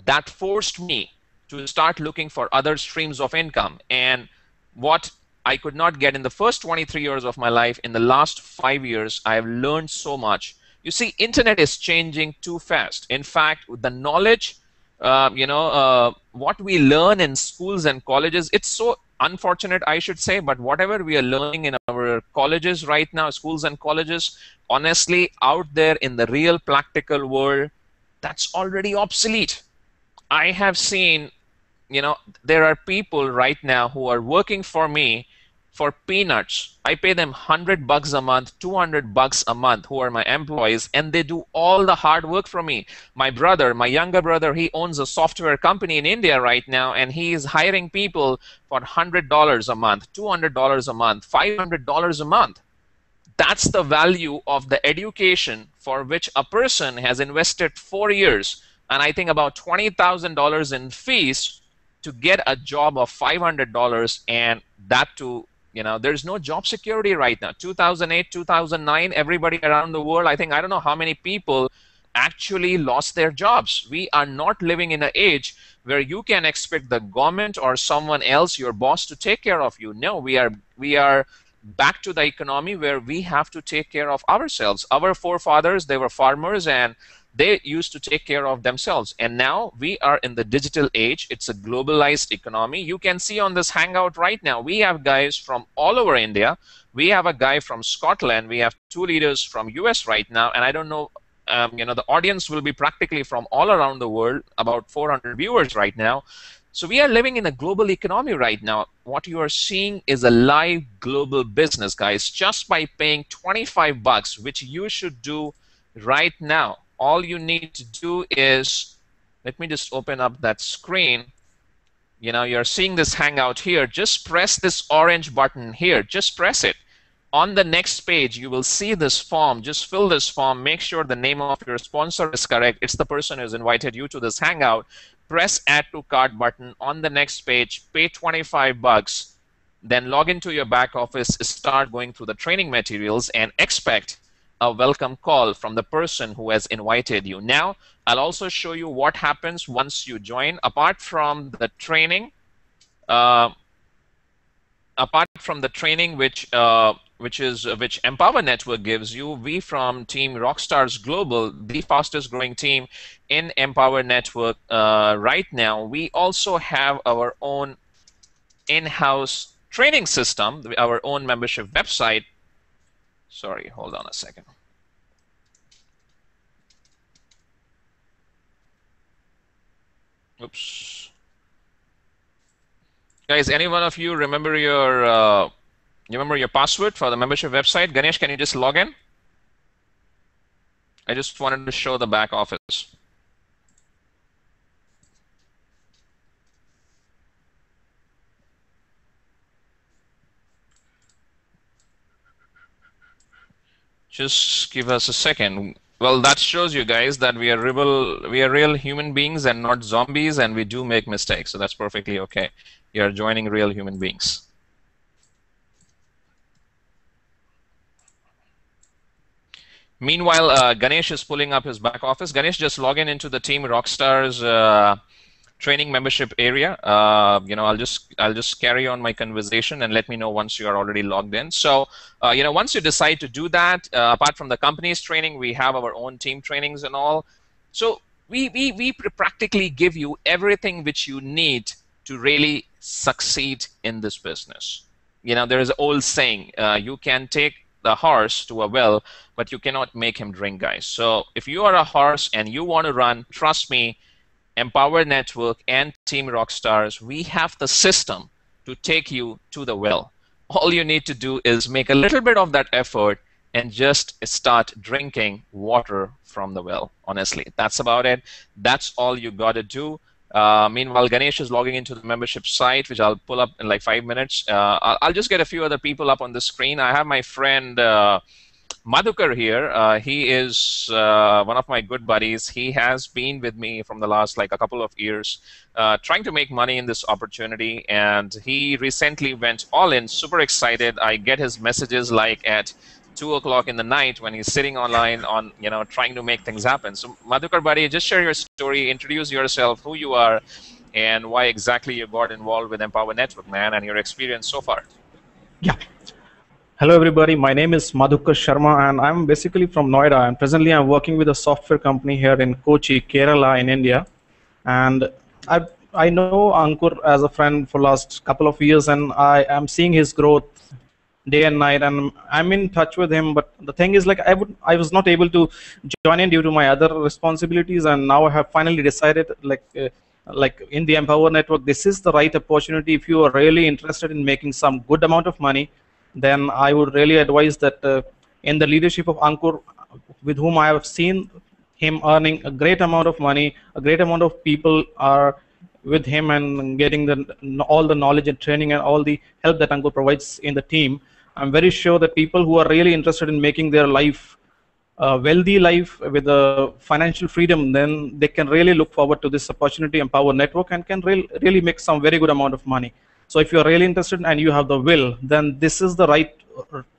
That forced me to start looking for other streams of income. And what I could not get in the first 23 years of my life, in the last five years, I have learned so much. You see, internet is changing too fast. In fact, the knowledge, uh, you know, uh, what we learn in schools and colleges, it's so unfortunate, I should say, but whatever we are learning in our colleges right now, schools and colleges, honestly, out there in the real practical world, that's already obsolete. I have seen, you know, there are people right now who are working for me for peanuts. I pay them 100 bucks a month, 200 bucks a month who are my employees and they do all the hard work for me. My brother, my younger brother, he owns a software company in India right now and he is hiring people for $100 a month, $200 a month, $500 a month. That's the value of the education for which a person has invested 4 years and I think about $20,000 in fees to get a job of $500 and that to you know, there's no job security right now. 2008, 2009, everybody around the world, I think, I don't know how many people actually lost their jobs. We are not living in an age where you can expect the government or someone else, your boss, to take care of you. No, we are we are back to the economy where we have to take care of ourselves. Our forefathers, they were farmers and they used to take care of themselves. And now we are in the digital age. It's a globalized economy. You can see on this Hangout right now, we have guys from all over India. We have a guy from Scotland. We have two leaders from US right now. And I don't know, um, you know, the audience will be practically from all around the world, about 400 viewers right now. So we are living in a global economy right now. What you are seeing is a live global business, guys, just by paying 25 bucks, which you should do right now all you need to do is, let me just open up that screen. You know, you're seeing this hangout here. Just press this orange button here. Just press it. On the next page, you will see this form. Just fill this form. Make sure the name of your sponsor is correct. It's the person who's invited you to this hangout. Press add to cart button on the next page. Pay 25 bucks. Then log into your back office, start going through the training materials, and expect a welcome call from the person who has invited you. Now, I'll also show you what happens once you join. Apart from the training, uh, apart from the training which uh, which is which Empower Network gives you, we from Team Rockstars Global, the fastest growing team in Empower Network uh, right now, we also have our own in-house training system, our own membership website Sorry, hold on a second. Oops. Guys, any one of you remember your uh, you remember your password for the membership website? Ganesh, can you just log in? I just wanted to show the back office. Just give us a second. Well, that shows you guys that we are real, we are real human beings and not zombies, and we do make mistakes. So that's perfectly okay. You are joining real human beings. Meanwhile, uh, Ganesh is pulling up his back office. Ganesh, just log in into the Team Rockstars uh, training membership area. Uh, you know, I'll just I'll just carry on my conversation and let me know once you are already logged in. So, uh, you know, once you decide to do that, uh, apart from the company's training, we have our own team trainings and all. So we we we practically give you everything which you need to really succeed in this business. You know, there is an old saying: uh, you can take the horse to a well, but you cannot make him drink, guys. So if you are a horse and you want to run, trust me, Empower Network and Team Rockstars, we have the system to take you to the well. All you need to do is make a little bit of that effort and just start drinking water from the well. Honestly, that's about it. That's all you got to do. Uh, meanwhile, Ganesh is logging into the membership site, which I'll pull up in like five minutes. Uh, I'll, I'll, just get a few other people up on the screen. I have my friend uh, Madhukar here. Uh, he is uh, one of my good buddies. He has been with me from the last like a couple of years, uh, trying to make money in this opportunity. And he recently went all in, super excited. I get his messages like at two o'clock in the night when he's sitting online on you know trying to make things happen. So Madhukar buddy, just share your story, introduce yourself, who you are, and why exactly you got involved with Empower Network, man, and your experience so far. Yeah. Hello everybody, my name is Madhukar Sharma and I'm basically from Noida. And presently I'm working with a software company here in Kochi, Kerala in India. And I I know Ankur as a friend for last couple of years and I am seeing his growth day and night and i'm in touch with him. But the thing is like i would i was not able to join in due to my other responsibilities and now i have finally decided like uh, like in the empower network this is the right opportunity if you are really interested in making some good amount of money then i would really advise that uh, in the leadership of ankur with whom i have seen him earning a great amount of money a great amount of people are with him and getting the all the knowledge and training and all the help that Ankur provides in the team. I'm very sure that people who are really interested in making their life a wealthy life with a financial freedom, then they can really look forward to this opportunity Empower Network and can really really make some very good amount of money. So if you're really interested and you have the will, then this is the right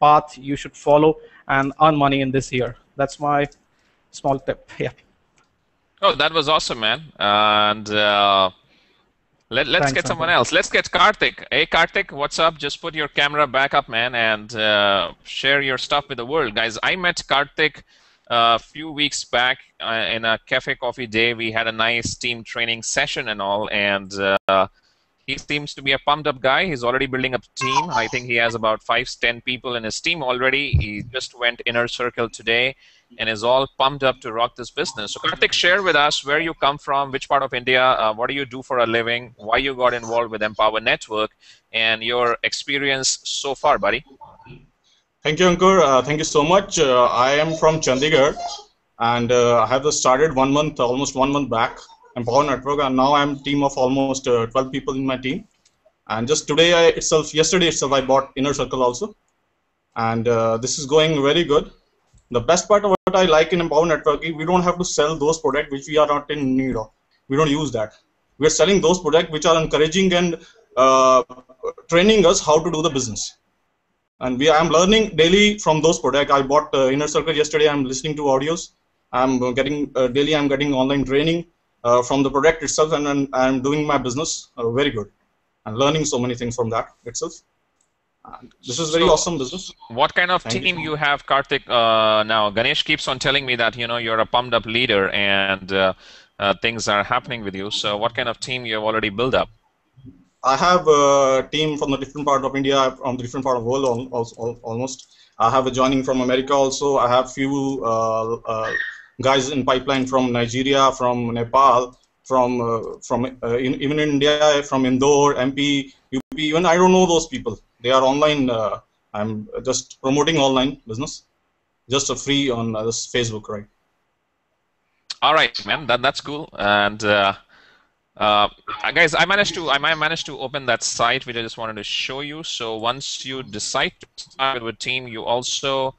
path you should follow and earn money in this year. That's my small tip. Yeah. Oh, that was awesome, man. And uh, let, us get someone else. Let's get Karthik. Hey, Karthik, what's up? Just put your camera back up, man, and uh, share your stuff with the world. Guys, I met Karthik uh, a few weeks back uh, in a cafe coffee day. We had a nice team training session and all, and uh, he seems to be a pumped up guy. He's already building up a team. I think he has about five, ten people in his team already. He just went inner circle today and is all pumped up to rock this business. So Karthik, share with us where you come from, which part of India, uh, what do you do for a living, why you got involved with Empower Network, and your experience so far, buddy. Thank you, Ankur. Uh, thank you so much. Uh, I am from Chandigarh, and uh, I have started one month, almost one month back, Empower Network, and now I'm team of almost uh, 12 people in my team. And just today I itself, yesterday itself, I bought Inner Circle also, and uh, this is going very good the best part of what I like in Empower Networking, we don't have to sell those products which we are not in need of. We don't use that. We are selling those products which are encouraging and uh, training us how to do the business. And we, I'm learning daily from those products. I bought uh, Inner Circle yesterday. I'm listening to audios. I'm getting uh, daily. I'm getting online training uh, from the product itself, and, and I'm doing my business uh, very good. I'm learning so many things from that itself this is very so awesome business. What kind of Thank team you. you. have, Karthik? Uh, now, Ganesh keeps on telling me that you know you're a pumped up leader and uh, uh, things are happening with you. So, what kind of team you have already built up? I have a team from the different part of India, from the different part of the world almost. I have a joining from America also. I have few uh, uh, guys in pipeline from Nigeria, from Nepal, from uh, from in, even in India, from Indore, MP, UP. Even I don't know those people they are online. Uh, I'm just promoting online business, just a free on uh, this Facebook, right? All right, man. That that's cool. And uh, uh, guys, I managed to I managed to open that site which I just wanted to show you. So once you decide to start with a team, you also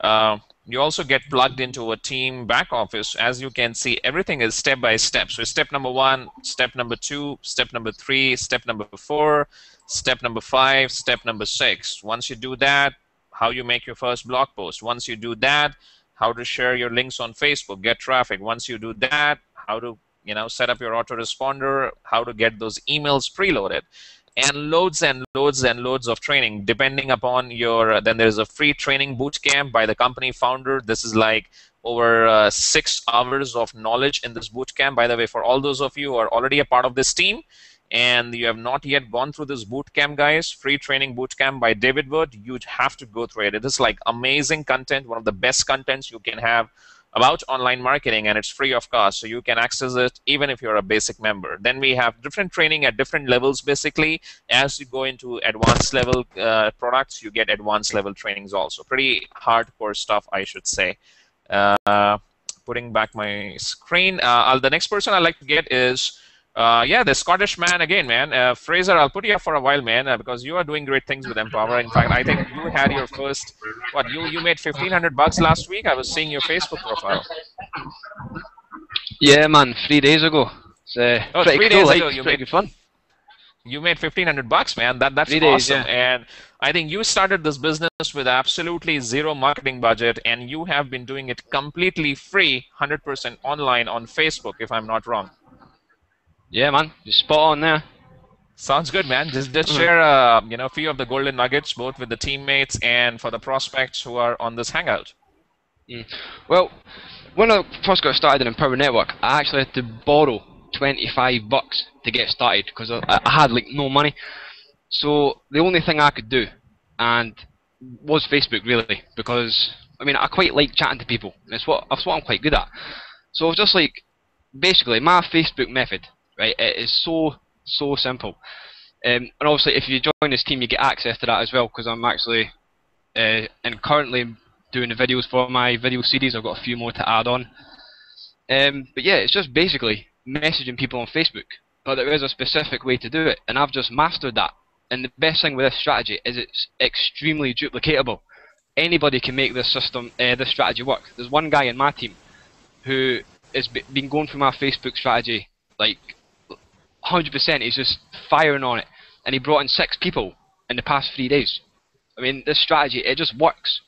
uh, you also get plugged into a team back office. As you can see, everything is step by step. So step number one, step number two, step number three, step number four, step number five, step number six. Once you do that, how you make your first blog post. Once you do that, how to share your links on Facebook, get traffic. Once you do that, how to you know set up your autoresponder, how to get those emails preloaded and loads and loads and loads of training. Depending upon your then there's a free training boot camp by the company founder. This is like over uh, six hours of knowledge in this boot camp. By the way for all those of you who are already a part of this team and you have not yet gone through this boot camp guys free training boot camp by david wood you have to go through it. It is like amazing content one of the best contents you can have about online marketing and it's free of cost so you can access it even if you're a basic member. Then we have different training at different levels basically. As you go into advanced level uh, products you get advanced level trainings also. Pretty hardcore stuff i should say. Uh, putting back my screen. Uh, the next person i'd like to get is uh, yeah, the Scottish man again, man. Uh, Fraser, I'll put you up for a while, man, uh, because you are doing great things with Empower. In fact, I think you had your first, what, you, you made 1500 bucks last week? I was seeing your Facebook profile. Yeah, man, three days ago. It's uh, Oh, pretty cool, days like, ago you pretty made- fun. You made 1500 bucks, man. That, that's Three days, awesome. yeah. And I think you started this business with absolutely zero marketing budget, and you have been doing it completely free, 100% online on Facebook, if I'm not wrong. Yeah, man, you're spot on there. Sounds good, man. Just just share, uh, you know, a few of the golden nuggets, both with the teammates and for the prospects who are on this hangout. Well, when I first got started in Empower Network, I actually had to borrow 25 bucks to get started because I, I had like no money. So the only thing I could do, and was Facebook really, because I mean I quite like chatting to people. It's what that's what I'm quite good at. So just like, basically my Facebook method, right? It is so so simple. Um, and obviously, if you join this team, you get access to that as well because I'm actually uh, and currently doing the videos for my video series. I've got a few more to add on. Um, but yeah, it's just basically messaging people on Facebook. But there is a specific way to do it, and I've just mastered that. And the best thing with this strategy is it's extremely duplicatable. Anybody can make this system, uh, this strategy work. There's one guy in my team who has been going through my Facebook strategy like 100%. He's just firing on it, and he brought in six people in the past three days. I mean, this strategy it just works.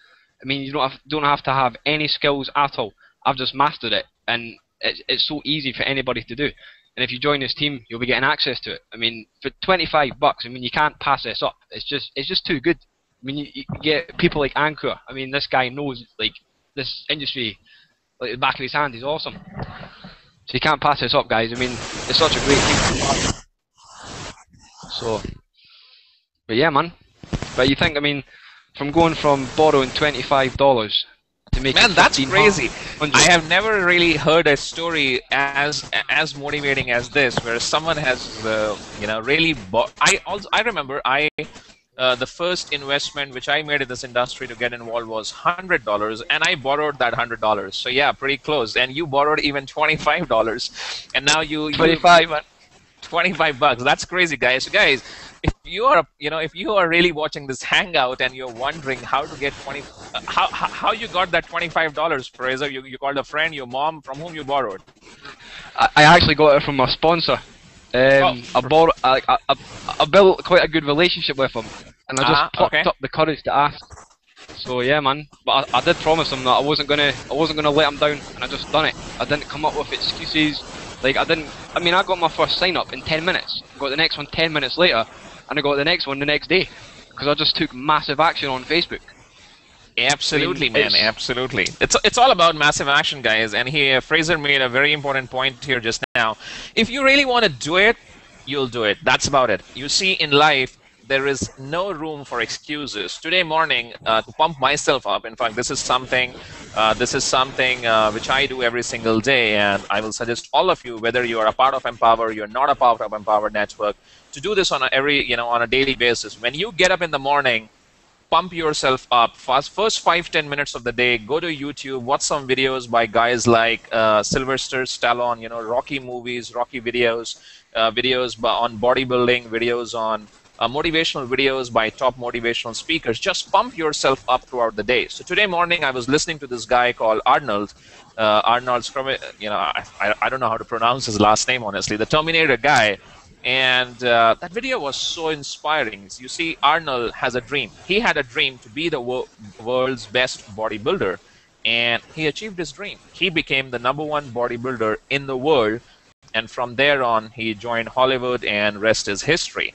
I mean, you don't have don't have to have any skills at all. I've just mastered it, and it's it's so easy for anybody to do. And if you join this team, you'll be getting access to it. I mean, for 25 bucks, I mean, you can't pass this up. It's just it's just too good. I mean, you, you get people like Ankur. I mean, this guy knows like this industry like the back of his hand. He's awesome. So you can't pass this up, guys. I mean, it's such a great team. So, but yeah, man. But you think, I mean, from going from borrowing twenty five dollars to making Man, that's crazy. I have never really heard a story as as motivating as this, where someone has, uh, you know, really bought. I also I remember I. Uh, the first investment which I made in this industry to get involved was hundred dollars, and I borrowed that hundred dollars. So yeah, pretty close. And you borrowed even twenty five dollars, and now you you- 25, man. 25 bucks that's crazy guys so guys if you are you know if you are really watching this hangout and you're wondering how to get 20 uh, how, how you got that 25 dollars fraser you, you called a friend your mom from whom you borrowed I, I actually got it from my sponsor. Um, Oh. I borrowed, I, I, I, built quite a good relationship with him, and I just Ah, plucked okay. up the courage to ask. So yeah, man. But I, I did promise him that I wasn't gonna, I wasn't gonna let him down, and I just done it. I didn't come up with excuses. Like I didn't. I mean, I got my first sign up in 10 minutes. Got the next one 10 minutes later, and I got the next one the next day, because I just took massive action on Facebook. Absolutely, man. it's- Absolutely. It's it's all about massive action, guys. And here, Fraser made a very important point here just now. If you really want to do it, you'll do it. That's about it. You see, in life, there is no room for excuses. Today morning, uh, to pump myself up. In fact, this is something. Uh, this is something uh, which I do every single day, and I will suggest all of you, whether you are a part of Empower, you're not a part of Empower Network, to do this on a every you know on a daily basis. When you get up in the morning, pump yourself up. First first five ten minutes of the day go to youtube watch some videos by guys like uh, sylvester stallone you know rocky movies rocky videos uh, videos on bodybuilding videos on uh, motivational videos by top motivational speakers. Just pump yourself up throughout the day. So today morning i was listening to this guy called arnold uh, arnold you know I, I don't know how to pronounce his last name honestly. The terminator guy and uh, that video was so inspiring. You see, Arnold has a dream. He had a dream to be the wo- world's best bodybuilder, and he achieved his dream. He became the number one bodybuilder in the world, and from there on, he joined Hollywood, and rest is history.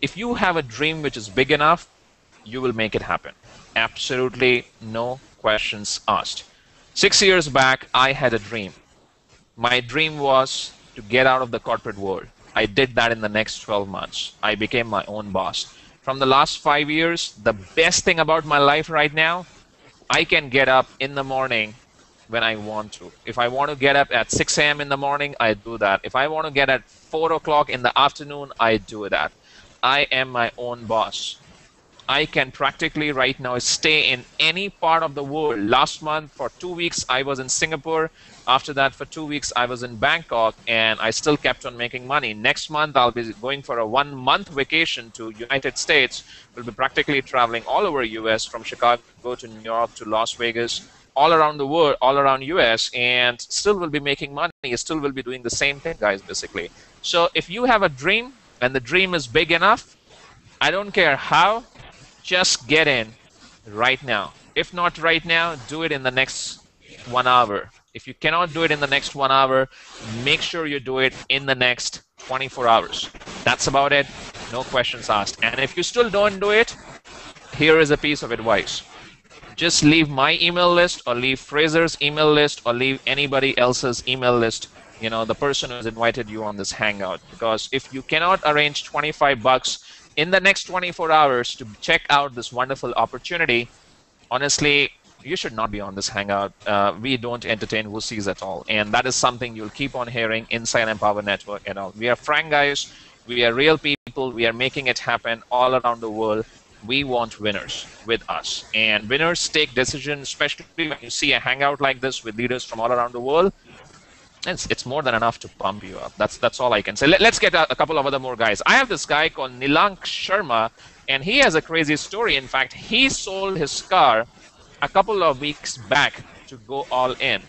If you have a dream which is big enough, you will make it happen. Absolutely no questions asked. Six years back, I had a dream. My dream was to get out of the corporate world. I did that in the next 12 months. I became my own boss. From the last five years, the best thing about my life right now I can get up in the morning when I want to. If I want to get up at 6 a.m. in the morning, I do that. If I want to get at 4 o'clock in the afternoon, I do that. I am my own boss. I can practically right now stay in any part of the world. Last month, for two weeks, I was in Singapore. After that, for two weeks, I was in Bangkok, and I still kept on making money. Next month, I'll be going for a one-month vacation to United States. We'll be practically traveling all over U.S. from Chicago to New York to Las Vegas, all around the world, all around U.S. And still will be making money. Still will be doing the same thing, guys. Basically. So if you have a dream and the dream is big enough, I don't care how, just get in right now. If not right now, do it in the next one hour. If you cannot do it in the next one hour, make sure you do it in the next 24 hours. That's about it. No questions asked. And if you still don't do it, here is a piece of advice. Just leave my email list or leave Fraser's email list or leave anybody else's email list you know the person who's invited you on this hangout because if you cannot arrange 25 bucks in the next 24 hours to check out this wonderful opportunity honestly you should not be on this hangout. Uh, we don't entertain wussies at all. And that is something you'll keep on hearing inside Empower Network at all. We are frank guys. We are real people. We are making it happen all around the world. We want winners with us. And winners take decisions, especially when you see a hangout like this with leaders from all around the world. It's, it's more than enough to pump you up. That's that's all I can say. Let, us get a, a couple of other more guys. I have this guy called Nilank Sharma, and he has a crazy story. In fact, he sold his car a couple of weeks back to go all in.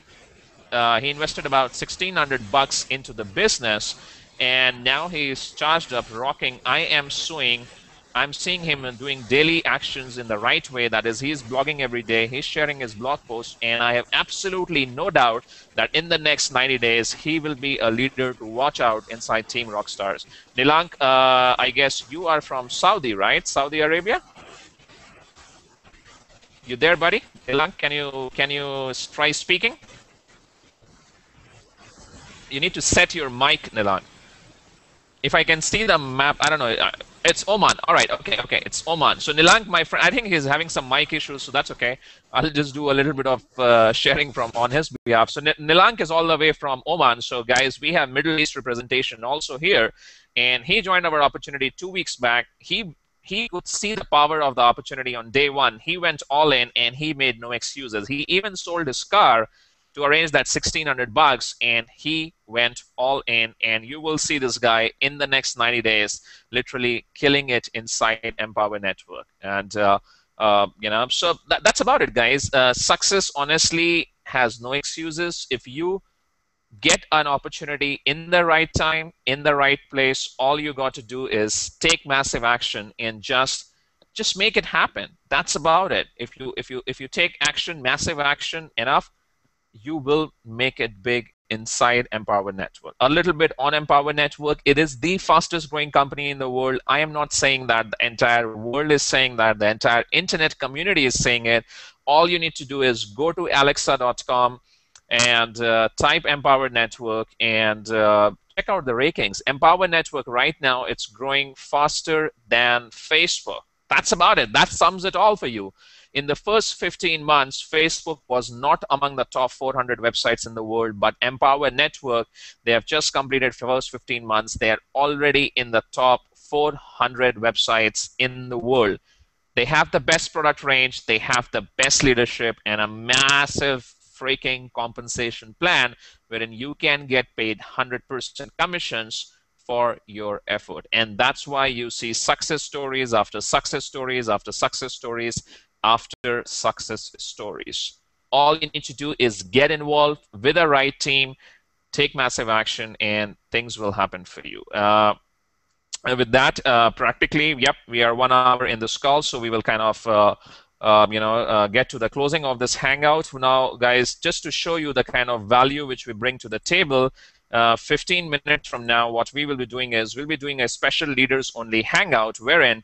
Uh, he invested about 1600 bucks into the business and now he's charged up rocking i am suing. I'm seeing him doing daily actions in the right way. That is he's blogging every day he's sharing his blog post and i have absolutely no doubt that in the next 90 days he will be a leader to watch out inside team rockstars nilank uh, i guess you are from saudi right? Saudi arabia you there, buddy? Ilan, can you can you try speaking? You need to set your mic, Nilan. If I can see the map, I don't know. Uh, it's Oman. All right. Okay. Okay. It's Oman. So Nilank, my friend, I think he's having some mic issues, so that's okay. I'll just do a little bit of uh, sharing from on his behalf. So Nilank is all the way from Oman. So guys, we have Middle East representation also here, and he joined our opportunity two weeks back. He he could see the power of the opportunity on day one. He went all in and he made no excuses. He even sold his car to arrange that 1600 bucks and he went all in and you will see this guy in the next 90 days literally killing it inside empower network and uh, uh, you know so that, that's about it guys uh, success honestly has no excuses if you get an opportunity in the right time, in the right place. All you got to do is take massive action and just just make it happen. That's about it. If you if you if you take action, massive action enough, you will make it big inside Empower Network. A little bit on Empower Network. It is the fastest growing company in the world. I am not saying that the entire world is saying that, the entire internet community is saying it. All you need to do is go to alexa.com and uh, type Empower Network and uh, check out the rankings. Empower Network right now it's growing faster than Facebook. That's about it. That sums it all for you. In the first 15 months, Facebook was not among the top 400 websites in the world, but Empower Network, they have just completed first 15 months. They are already in the top 400 websites in the world. They have the best product range, they have the best leadership, and a massive freaking compensation plan wherein you can get paid 100% commissions for your effort. And that's why you see success stories after success stories after success stories after success stories. All you need to do is get involved with the right team, take massive action, and things will happen for you. Uh, with that, uh, practically, yep, we are one hour in this call, so we will kind of uh, um, you know, uh, get to the closing of this hangout. Now, guys, just to show you the kind of value which we bring to the table, uh, 15 minutes from now, what we will be doing is we'll be doing a special leaders only hangout wherein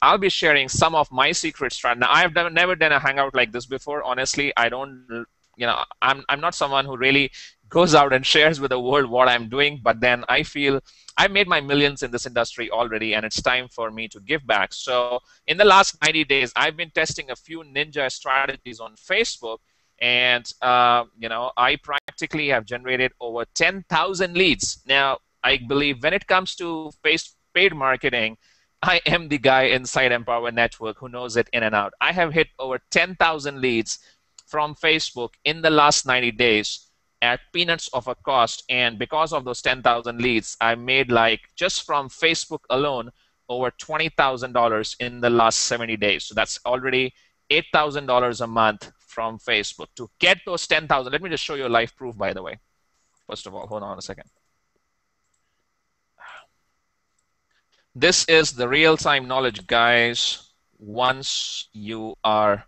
I'll be sharing some of my secret strategy. Now, I've done, never done a hangout like this before. Honestly, I don't, you know, I'm, I'm not someone who really goes out and shares with the world what I'm doing, but then I feel I've made my millions in this industry already, and it's time for me to give back. So in the last 90 days, I've been testing a few ninja strategies on Facebook, and uh, you know I practically have generated over 10,000 leads. Now I believe when it comes to paid marketing, I am the guy inside Empower Network who knows it in and out. I have hit over 10,000 leads from Facebook in the last 90 days at peanuts of a cost. And because of those 10,000 leads, I made like just from Facebook alone over $20,000 in the last 70 days. So that's already $8,000 a month from Facebook. To get those 10,000, let me just show you a live proof, by the way. First of all, hold on a second. This is the real-time knowledge, guys. Once you are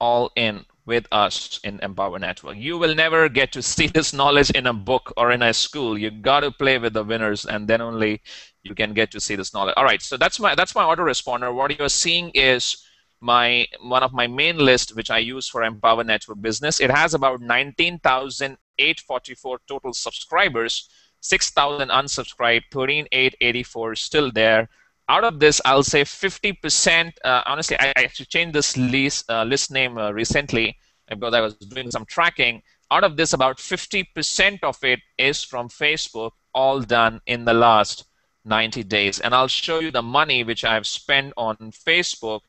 all in with us in Empower Network. You will never get to see this knowledge in a book or in a school. You got to play with the winners, and then only you can get to see this knowledge. All right, so that's my that's my autoresponder. What you're seeing is my one of my main list, which I use for Empower Network Business. It has about 19,844 total subscribers, 6,000 unsubscribed, 13,884 still there out of this, I'll say 50%. Uh, honestly, I, actually changed this list, uh, list name uh, recently because I was doing some tracking. Out of this, about 50% of it is from Facebook, all done in the last 90 days. And I'll show you the money which I've spent on Facebook,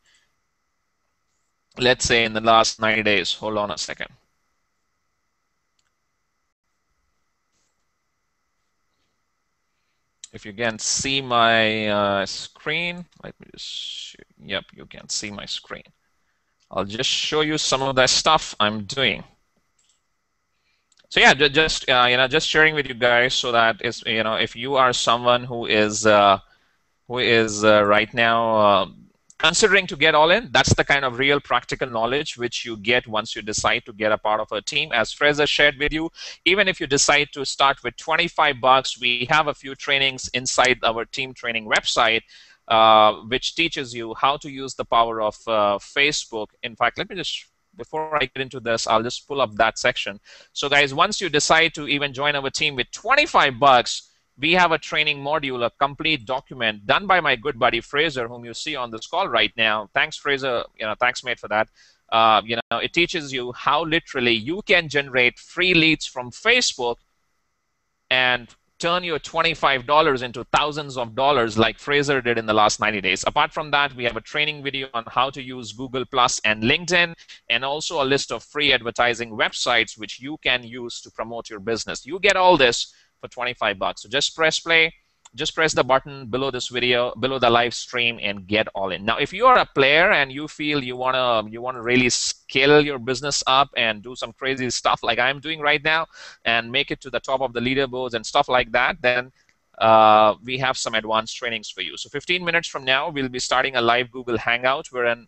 let's say in the last 90 days. Hold on a second. If you can see my uh, screen, let me just, yep, you can see my screen. I'll just show you some of the stuff I'm doing. So yeah, just uh, you know, just sharing with you guys so that is you know, if you are someone who is uh, who is uh, right now um, considering to get all in, that's the kind of real practical knowledge which you get once you decide to get a part of a team. As Fraser shared with you, even if you decide to start with 25 bucks, we have a few trainings inside our team training website. Uh, which teaches you how to use the power of uh, Facebook. In fact, let me just before I get into this, I'll just pull up that section. So guys, once you decide to even join our team with 25 bucks, we have a training module, a complete document done by my good buddy Fraser, whom you see on this call right now. Thanks, Fraser. You know, thanks, mate, for that. Uh, you know, it teaches you how literally you can generate free leads from Facebook and turn your $25 into thousands of dollars like Fraser did in the last 90 days. Apart from that, we have a training video on how to use Google Plus and LinkedIn, and also a list of free advertising websites which you can use to promote your business. You get all this for 25 bucks. So just press play, just press the button below this video, below the live stream, and get all in. Now, if you are a player and you feel you wanna you wanna really scale your business up and do some crazy stuff like I'm doing right now, and make it to the top of the leaderboards and stuff like that, then uh, we have some advanced trainings for you. So 15 minutes from now, we'll be starting a live Google Hangout wherein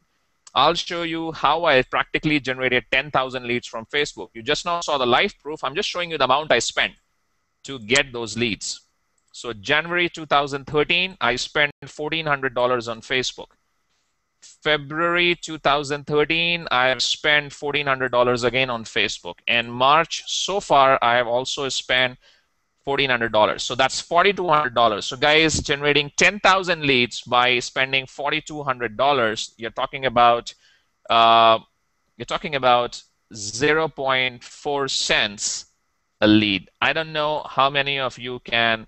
I'll show you how I practically generated 10,000 leads from Facebook. You just now saw the live proof. I'm just showing you the amount I spent to get those leads. So January 2013, I spent $1,400 on Facebook. February 2013, I have spent $1,400 again on Facebook. And March, so far, I have also spent $1,400. So that's $4,200. So guys, generating 10,000 leads by spending $4,200, you're talking about uh, you're talking about 0.4 cents a lead. I don't know how many of you can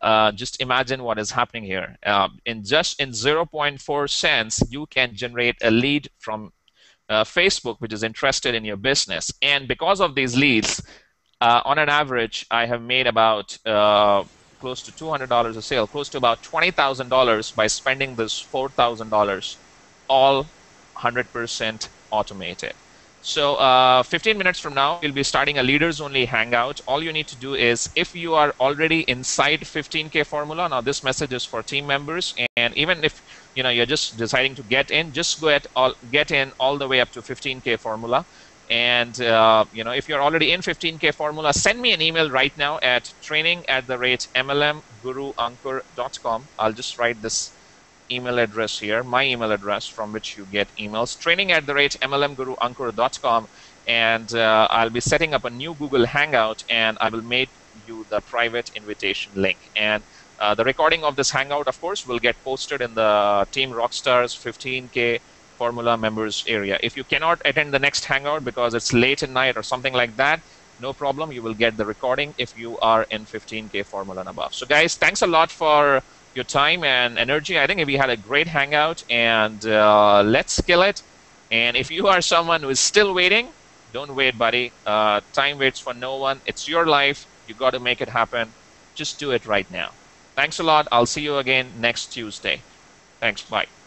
uh, just imagine what is happening here. Uh, in just in 0.4 cents, you can generate a lead from uh, Facebook, which is interested in your business. And because of these leads, uh, on an average, I have made about uh, close to $200 a sale, close to about $20,000 by spending this $4,000, all 100% automated. So uh, 15 minutes from now, we'll be starting a leaders only hangout. All you need to do is if you are already inside 15K formula, now this message is for team members. And even if you know you're just deciding to get in, just go at all, get in all the way up to 15K formula. And uh, you know if you're already in 15K formula, send me an email right now at training at the rate mlmguruankur.com. I'll just write this email address here, my email address from which you get emails, training at the rate mlmguruankur.com. And uh, I'll be setting up a new Google Hangout and I will make you the private invitation link. And uh, the recording of this Hangout, of course, will get posted in the Team Rockstars 15K Formula members area. If you cannot attend the next Hangout because it's late at night or something like that, no problem. You will get the recording if you are in 15K Formula and above. So, guys, thanks a lot for your time and energy. I think we had a great hangout, and uh, let's kill it. And if you are someone who is still waiting, don't wait, buddy. Uh, time waits for no one. It's your life. You got to make it happen. Just do it right now. Thanks a lot. I'll see you again next Tuesday. Thanks. Bye.